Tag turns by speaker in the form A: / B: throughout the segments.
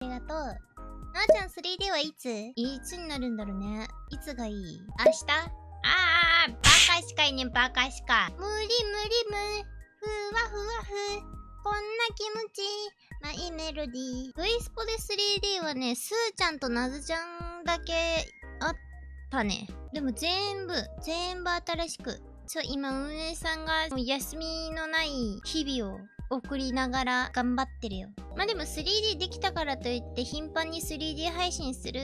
A: りがとう。なあちゃん 3D はいつ？いつになるんだろうね。いつがいい？明日？あー、バカしかいねバカしか。無理無理無。ふわふわふ。こんな気持ち。まあ、いいメロディー。V スポで 3D はね、スーちゃんとナズちゃんだけあったね。でも全部、全部新しく。そう、今運営さんが休みのない日々を送りながら頑張ってるよ。まあでも 3D できたからといって頻繁に 3D 配信する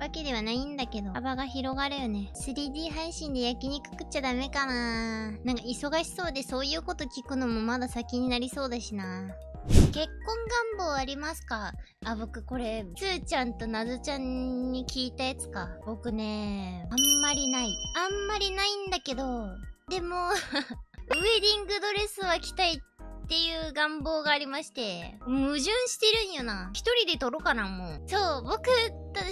A: わけではないんだけど、幅が広がるよね。3D 配信で焼肉食っちゃダメかななんか忙しそうでそういうこと聞くのもまだ先になりそうだしな。結婚願望ありますか？あ、僕これ、つーちゃんとなずちゃんに聞いたやつか。僕ね、あんまりない。あんまりないんだけど、でも ウェディングドレスは着たいっていう願望がありまして、矛盾してるんよな。一人で撮ろうかな、もう。そう、僕、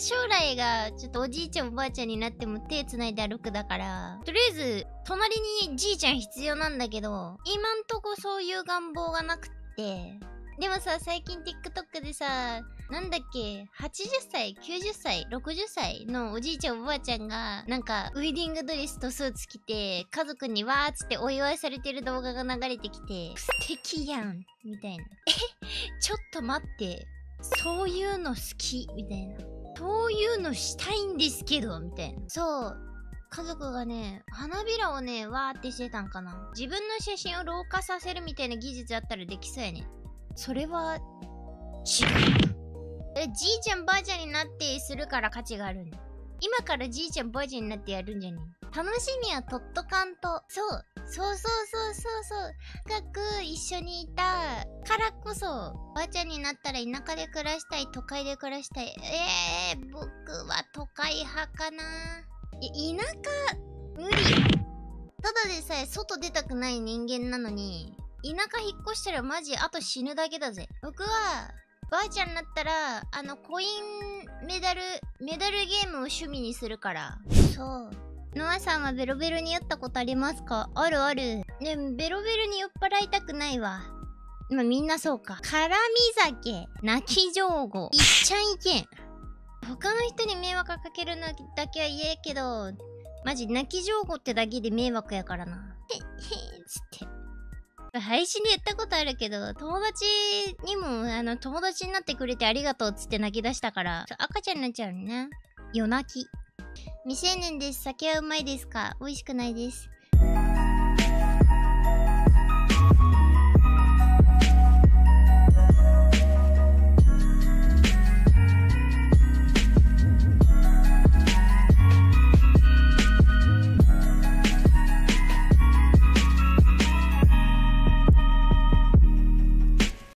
A: 将来がちょっとおじいちゃんおばあちゃんになっても手繋いで歩くだから、とりあえず、隣にじいちゃん必要なんだけど、今んとこそういう願望がなくって、でもさ、最近 TikTok でさ、なんだっけ、80歳、90歳、60歳のおじいちゃんおばあちゃんが、なんか、ウェディングドレスとスーツ着て、家族にわーっつってお祝いされてる動画が流れてきて、素敵やんみたいな。えちょっと待って。そういうの好きみたいな。そういうのしたいんですけどみたいな。そう。家族がね、花びらをね、わーってしてたんかな。自分の写真を老化させるみたいな技術あったらできそうやね。それは、違う。え、じいちゃんばあちゃんになってするから価値があるん？だ。今からじいちゃんばあちゃんになってやるんじゃね？楽しみはとっとかんと。そう。そうそうそうそうそう。深く一緒にいたからこそ、ばあちゃんになったら田舎で暮らしたい、都会で暮らしたい。えー、僕は都会派かな。い、田舎、無理。ただでさえ外出たくない人間なのに、田舎引っ越したらマジあと死ぬだけだぜ。僕は、ばあちゃんになったら、あの、コインメダル、メダルゲームを趣味にするから。そう。ノアさんはベロベロに酔ったことありますか？あるある。でも、ベロベロに酔っ払いたくないわ。まあ、みんなそうか。絡み酒、泣き上手、いっちゃいけん。他の人に迷惑かけるのだけは言えけど、マジ泣き上手ってだけで迷惑やからな。へっへーつって。配信で言ったことあるけど、友達にも、あの、友達になってくれてありがとうっつって泣き出したから、赤ちゃんになっちゃうね。夜泣き。未成年です。酒はうまいですか？美味しくないです。